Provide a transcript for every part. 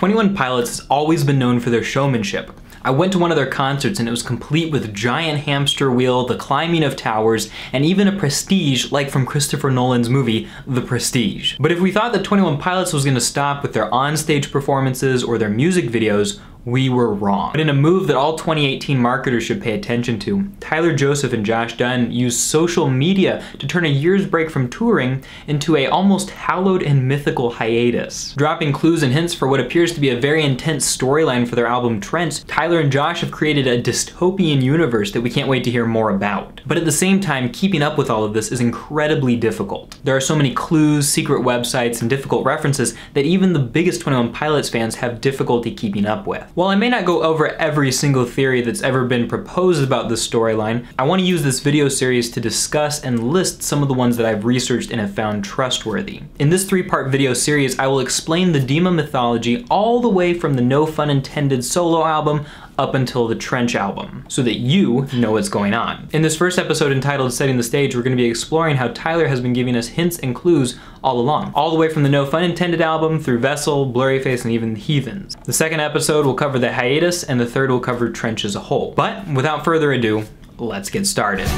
21 Pilots has always been known for their showmanship. I went to one of their concerts and it was complete with giant hamster wheel, the climbing of towers, and even a prestige like from Christopher Nolan's movie, The Prestige. But if we thought that 21 Pilots was gonna stop with their onstage performances or their music videos, we were wrong. But in a move that all 2018 marketers should pay attention to, Tyler Joseph and Josh Dun used social media to turn a year's break from touring into a almost hallowed and mythical hiatus. Dropping clues and hints for what appears to be a very intense storyline for their album Trench, Tyler and Josh have created a dystopian universe that we can't wait to hear more about. But at the same time, keeping up with all of this is incredibly difficult. There are so many clues, secret websites, and difficult references that even the biggest 21 Pilots fans have difficulty keeping up with. While I may not go over every single theory that's ever been proposed about this storyline, I want to use this video series to discuss and list some of the ones that I've researched and have found trustworthy. In this three-part video series, I will explain the DEMA mythology all the way from the No Fun Intended solo album up until the Trench album, so that you know what's going on. In this first episode entitled Setting the Stage, we're going to be exploring how Tyler has been giving us hints and clues all along, all the way from the No Fun Intended album through Vessel, Blurryface, and even Heathens. The second episode will cover the hiatus, and the third will cover Trench as a whole. But without further ado, let's get started.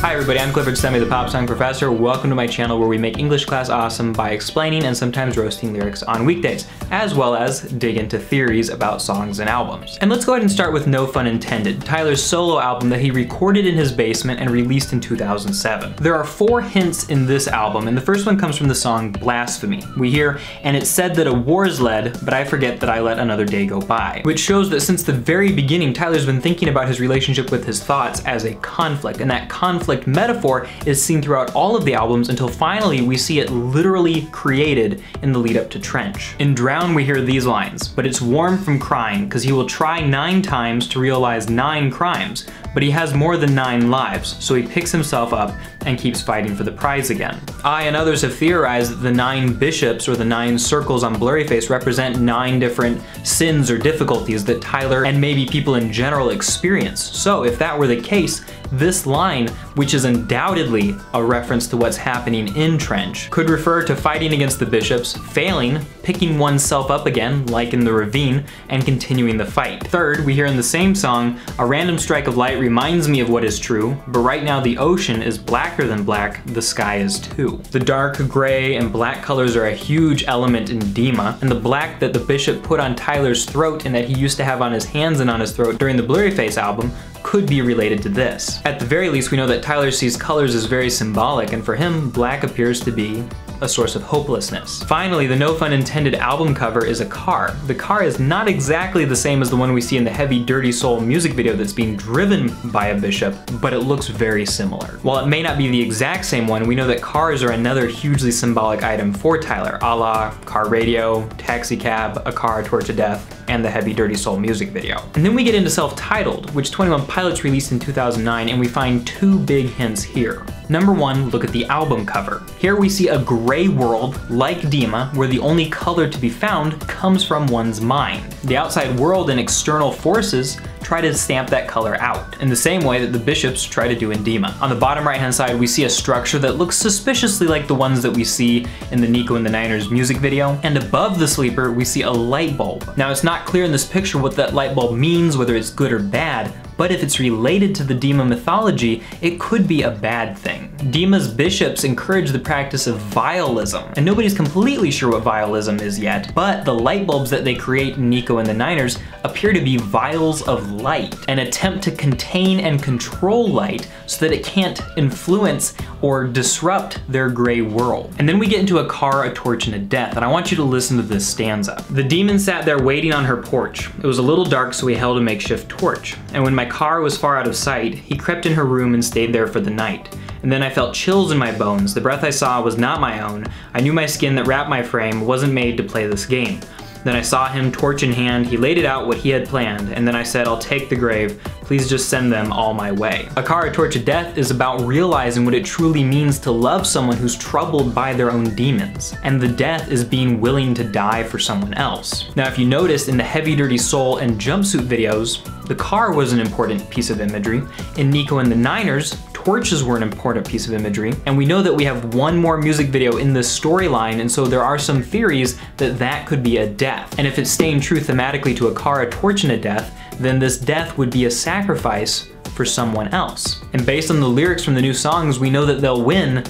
Hi everybody, I'm Clifford Stumme, the Pop Song Professor. Welcome to my channel where we make English class awesome by explaining and sometimes roasting lyrics on weekdays, as well as dig into theories about songs and albums. And let's go ahead and start with No Fun Intended, Tyler's solo album that he recorded in his basement and released in 2007. There are four hints in this album, and the first one comes from the song Blasphemy. We hear, and it said that a war's led, but I forget that I let another day go by, which shows that since the very beginning, Tyler's been thinking about his relationship with his thoughts as a conflict, and that conflict conflict metaphor is seen throughout all of the albums until finally we see it literally created in the lead up to Trench. In Drown we hear these lines, but it's warm from crying because he will try nine times to realize nine crimes, but he has more than nine lives, so he picks himself up and keeps fighting for the prize again. I and others have theorized that the nine bishops or the nine circles on Blurryface represent nine different sins or difficulties that Tyler and maybe people in general experience. So if that were the case, this line, which is undoubtedly a reference to what's happening in Trench, could refer to fighting against the bishops, failing, picking oneself up again, like in the ravine, and continuing the fight. Third, we hear in the same song, a random strike of light reminds me of what is true, but right now the ocean is blacker than black, the sky is too. The dark gray and black colors are a huge element in DEMA, and the black that the bishop put on Tyler's throat and that he used to have on his hands and on his throat during the Blurryface album could be related to this. At the very least, we know that Tyler sees colors as very symbolic, and for him, black appears to be a source of hopelessness. Finally, the No Fun Intended album cover is a car. The car is not exactly the same as the one we see in the Heavy Dirty Soul music video that's being driven by a bishop, but it looks very similar. While it may not be the exact same one, we know that cars are another hugely symbolic item for Tyler, a la car radio, taxi cab, a car, torch of death, and the Heavy Dirty Soul music video. And then we get into Self-Titled, which 21 Pilots released in 2009, and we find two big hints here. Number one, look at the album cover. Here we see a gray world, like DEMA, where the only color to be found comes from one's mind. The outside world and external forces try to stamp that color out, in the same way that the bishops try to do in DEMA. On the bottom right hand side, we see a structure that looks suspiciously like the ones that we see in the Nico and the Niners music video, and above the sleeper, we see a light bulb. Now it's not clear in this picture what that light bulb means, whether it's good or bad, but if it's related to the DEMA mythology, it could be a bad thing. DEMA's bishops encourage the practice of vialism, and nobody's completely sure what vialism is yet, but the light bulbs that they create in Nico and the Niners appear to be vials of light, an attempt to contain and control light so that it can't influence or disrupt their gray world. And then we get into a car, a torch, and a death, and I want you to listen to this stanza. The demon sat there waiting on her porch. It was a little dark, so we held a makeshift torch. And when my car was far out of sight, he crept in her room and stayed there for the night. And then I felt chills in my bones. The breath I saw was not my own. I knew my skin that wrapped my frame wasn't made to play this game. Then I saw him, torch in hand, he laid it out what he had planned, and then I said, I'll take the grave, please just send them all my way. A Car, a Torch of Death is about realizing what it truly means to love someone who's troubled by their own demons, and the death is being willing to die for someone else. Now if you noticed in the Heavy Dirty Soul and Jumpsuit videos, the car was an important piece of imagery. In Nico and the Niners, torches were an important piece of imagery, and we know that we have one more music video in this storyline, and so there are some theories that that could be a death. And if it's staying true thematically to a car, a torch, and a death, then this death would be a sacrifice for someone else. And based on the lyrics from the new songs, we know that they'll win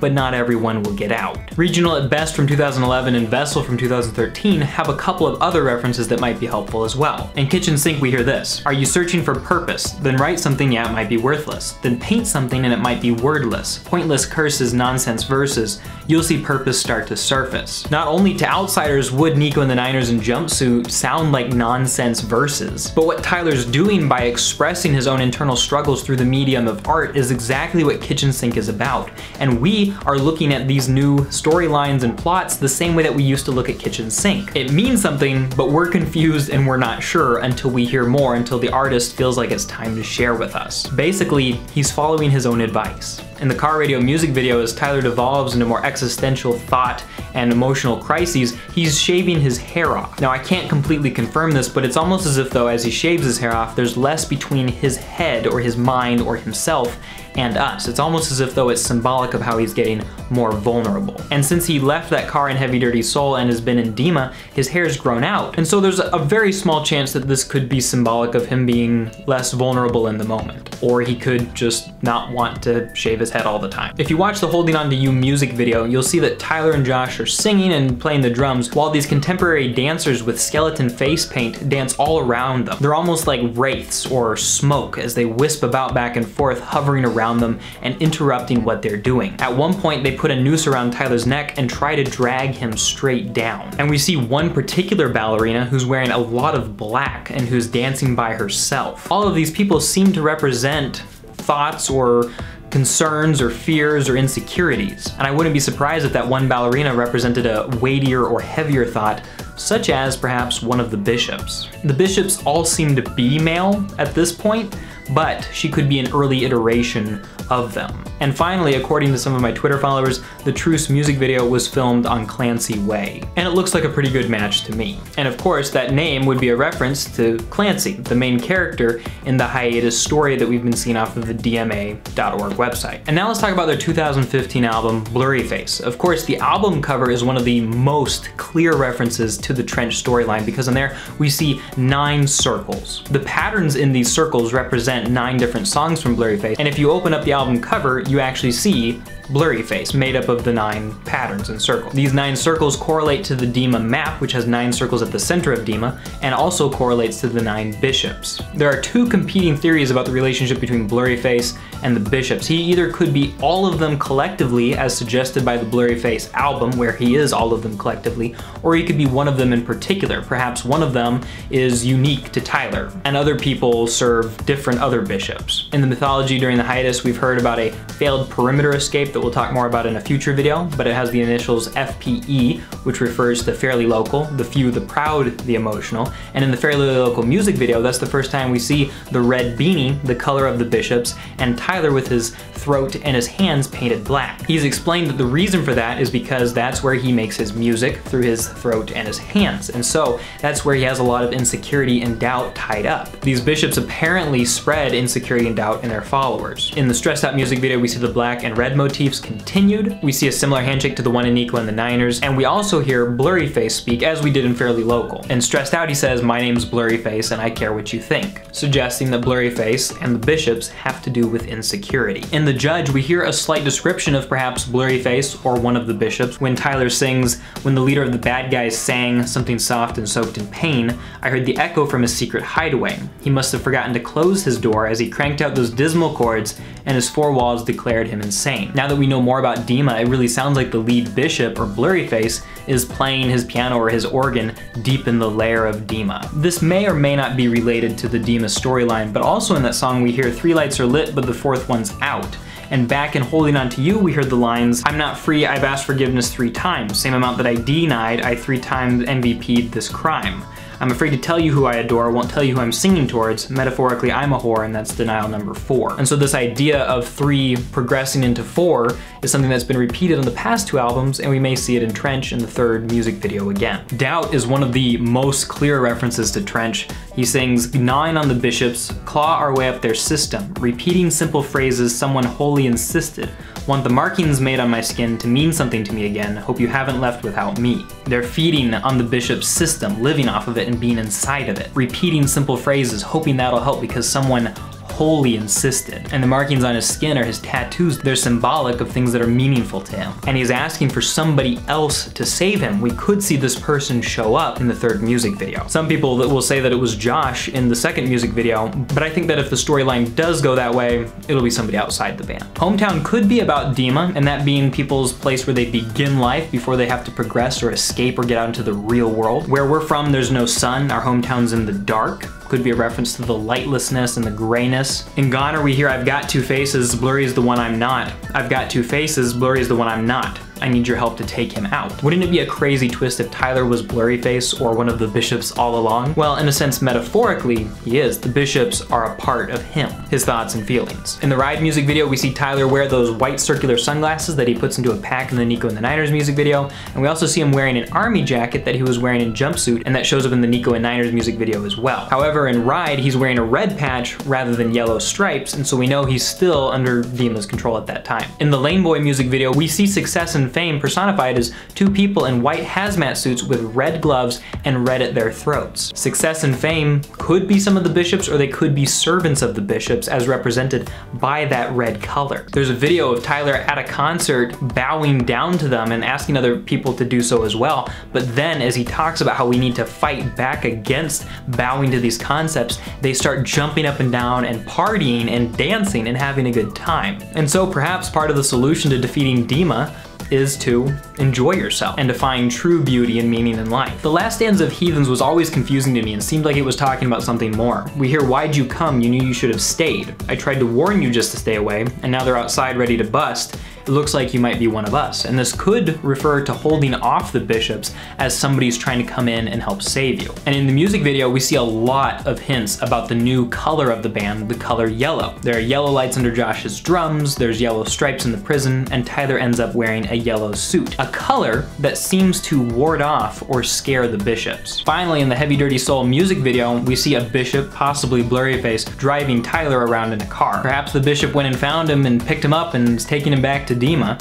but not everyone will get out. Regional at Best from 2011 and Vessel from 2013 have a couple of other references that might be helpful as well. In Kitchen Sink we hear this, are you searching for purpose? Then write something, yeah it might be worthless. Then paint something and it might be wordless. Pointless curses, nonsense verses. You'll see purpose start to surface. Not only to outsiders would Nico and the Niners in jumpsuit sound like nonsense verses, but what Tyler's doing by expressing his own internal struggles through the medium of art is exactly what Kitchen Sink is about. And we are looking at these new storylines and plots the same way that we used to look at Kitchen Sink. It means something, but we're confused and we're not sure until we hear more, until the artist feels like it's time to share with us. Basically, he's following his own advice. In the car radio music video, as Tyler devolves into more existential thought and emotional crises, he's shaving his hair off. Now I can't completely confirm this, but it's almost as if though as he shaves his hair off, there's less between his head or his mind or himself and us. It's almost as if though it's symbolic of how he's getting more vulnerable. And since he left that car in Heavy Dirty Soul and has been in Dema, his hair's grown out. And so there's a very small chance that this could be symbolic of him being less vulnerable in the moment. Or he could just not want to shave his head all the time. If you watch the Holding On To You music video, you'll see that Tyler and Josh are singing and playing the drums while these contemporary dancers with skeleton face paint dance all around them. They're almost like wraiths or smoke as they wisp about back and forth hovering around them and interrupting what they're doing. At one point, they put a noose around Tyler's neck and try to drag him straight down. And we see one particular ballerina who's wearing a lot of black and who's dancing by herself. All of these people seem to represent thoughts or concerns or fears or insecurities. And I wouldn't be surprised if that one ballerina represented a weightier or heavier thought such as perhaps one of the bishops. The bishops all seem to be male at this point, but she could be an early iteration of them. And finally, according to some of my Twitter followers, the Truce music video was filmed on Clancy Way. And it looks like a pretty good match to me. And of course, that name would be a reference to Clancy, the main character in the hiatus story that we've been seeing off of the DMA.org website. And now let's talk about their 2015 album, Blurryface. Of course, the album cover is one of the most clear references to the Trench storyline because in there we see nine circles. The patterns in these circles represent nine different songs from Blurryface, and if you open up the album cover, you actually see Blurryface, made up of the nine patterns and circles. These nine circles correlate to the DEMA map, which has nine circles at the center of DEMA, and also correlates to the nine bishops. There are two competing theories about the relationship between blurry face and the bishops. He either could be all of them collectively, as suggested by the blurry face album, where he is all of them collectively, or he could be one of them in particular. Perhaps one of them is unique to Tyler, and other people serve different other bishops. In the mythology during the hiatus, we've heard about a failed perimeter escape that we'll talk more about in a future video, but it has the initials FPE, which refers to Fairly Local, the few, the proud, the emotional. And in the Fairly Local music video, that's the first time we see the red beanie, the color of the bishops, and Tyler with his throat and his hands painted black. He's explained that the reason for that is because that's where he makes his music, through his throat and his hands. And so that's where he has a lot of insecurity and doubt tied up. These bishops apparently spread insecurity and doubt in their followers. In the Stressed Out music video, we see the black and red motif motifs continued. We see a similar handshake to the one in Nico and the Niners, and we also hear Blurryface speak as we did in Fairly Local. And stressed out he says, my name's Blurryface and I care what you think, suggesting that Blurryface and the bishops have to do with insecurity. In The Judge, we hear a slight description of perhaps Blurryface or one of the bishops when Tyler sings, when the leader of the bad guys sang something soft and soaked in pain, I heard the echo from his secret hideaway. He must have forgotten to close his door as he cranked out those dismal chords and his four walls declared him insane. Now that we know more about DEMA, it really sounds like the lead bishop, or Blurryface, is playing his piano or his organ deep in the lair of DEMA. This may or may not be related to the DEMA storyline, but also in that song we hear three lights are lit but the fourth one's out. And back in Holding On To You, we heard the lines, I'm not free, I've asked forgiveness three times. Same amount that I denied, I three times MVP'd this crime. I'm afraid to tell you who I adore, won't tell you who I'm singing towards. Metaphorically, I'm a whore, and that's denial number four. And so this idea of three progressing into four is something that's been repeated on the past two albums, and we may see it in Trench in the third music video again. Doubt is one of the most clear references to Trench. He sings, gnawing on the bishops, claw our way up their system, repeating simple phrases someone wholly insisted, Want the markings made on my skin to mean something to me again, hope you haven't left without me. They're feeding on the bishop's system, living off of it and being inside of it. Repeating simple phrases, hoping that'll help because someone wholly insisted. And the markings on his skin are his tattoos. They're symbolic of things that are meaningful to him. And he's asking for somebody else to save him. We could see this person show up in the third music video. Some people will say that it was Josh in the second music video, but I think that if the storyline does go that way, it'll be somebody outside the band. Hometown could be about DEMA, and that being people's place where they begin life before they have to progress or escape or get out into the real world. Where we're from, there's no sun, our hometown's in the dark could be a reference to the lightlessness and the grayness. In Goner we hear I've got two faces, blurry is the one I'm not. I've got two faces, blurry is the one I'm not. I need your help to take him out. Wouldn't it be a crazy twist if Tyler was Blurryface or one of the bishops all along? Well, in a sense, metaphorically, he is. The bishops are a part of him, his thoughts and feelings. In the Ride music video, we see Tyler wear those white circular sunglasses that he puts into a pack in the Nico and the Niners music video, and we also see him wearing an army jacket that he was wearing in Jumpsuit, and that shows up in the Nico and Niners music video as well. However, in Ride, he's wearing a red patch rather than yellow stripes, and so we know he's still under DEMA's control at that time. In the Laneboy music video, we see success and fame personified as two people in white hazmat suits with red gloves and red at their throats. Success and fame could be some of the bishops or they could be servants of the bishops as represented by that red color. There's a video of Tyler at a concert bowing down to them and asking other people to do so as well. But then as he talks about how we need to fight back against bowing to these concepts, they start jumping up and down and partying and dancing and having a good time. And so perhaps part of the solution to defeating DEMA is to enjoy yourself and to find true beauty and meaning in life. The last stanza of Heathens was always confusing to me and seemed like it was talking about something more. We hear, why'd you come? You knew you should have stayed. I tried to warn you just to stay away, and now they're outside ready to bust it looks like you might be one of us. And this could refer to holding off the bishops as somebody's trying to come in and help save you. And in the music video, we see a lot of hints about the new color of the band, the color yellow. There are yellow lights under Josh's drums, there's yellow stripes in the prison, and Tyler ends up wearing a yellow suit, a color that seems to ward off or scare the bishops. Finally, in the Heavy Dirty Soul music video, we see a bishop, possibly Blurryface, driving Tyler around in a car. Perhaps the bishop went and found him and picked him up and is taking him back to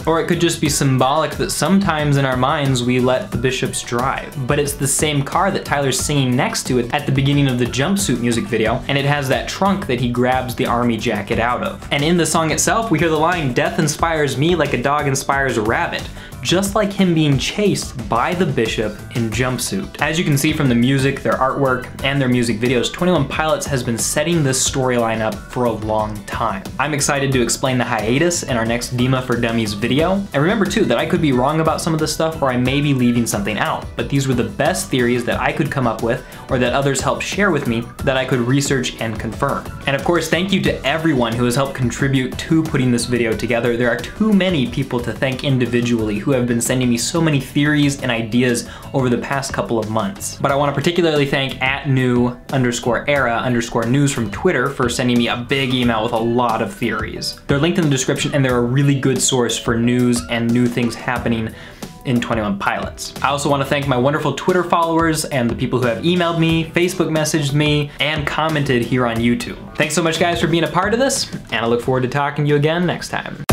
Or it could just be symbolic that sometimes in our minds we let the bishops drive. But it's the same car that Tyler's singing next to it at the beginning of the jumpsuit music video, and it has that trunk that he grabs the army jacket out of. And in the song itself, we hear the line, death inspires me like a dog inspires a rabbit just like him being chased by the bishop in jumpsuit. As you can see from the music, their artwork, and their music videos, 21 Pilots has been setting this storyline up for a long time. I'm excited to explain the hiatus in our next DEMA for Dummies video. And remember too that I could be wrong about some of this stuff or I may be leaving something out, but these were the best theories that I could come up with or that others helped share with me that I could research and confirm. And of course, thank you to everyone who has helped contribute to putting this video together. There are too many people to thank individually who have been sending me so many theories and ideas over the past couple of months. But I want to particularly thank at new underscore era underscore news from Twitter for sending me a big email with a lot of theories. They're linked in the description and they're a really good source for news and new things happening in 21 Pilots. I also want to thank my wonderful Twitter followers and the people who have emailed me, Facebook messaged me, and commented here on YouTube. Thanks so much guys for being a part of this, and I look forward to talking to you again next time.